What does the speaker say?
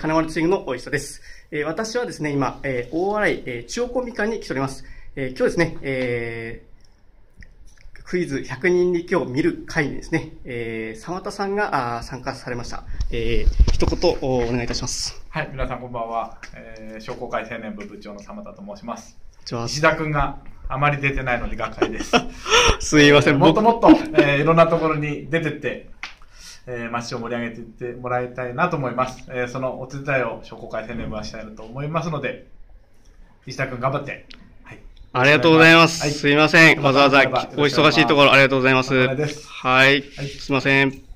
金丸ツイングの石田です。えー、私はですね、今、えー、大洗、えー、中央公民館に来ております。えー、今日ですね、えー、クイズ100人力を見る会にですね、えー、沢田さんがあ参加されました。えー、一言お願いいたします。はい、皆さんこんばんは。えー、商工会青年部部長の沢田と申します。石田君があまり出てないのでがっかりです。すいません。もっともっと、えー、いろんなところに出てって、えー、街を盛り上げていってもらいたいなと思います。えー、そのお手伝いを商工会青年部はしたいなと思いますので、石田君頑張って。はい。ありがとうございます。はい、すいません。わざわざお忙しいところありがとうございます。はい。はい、すいません。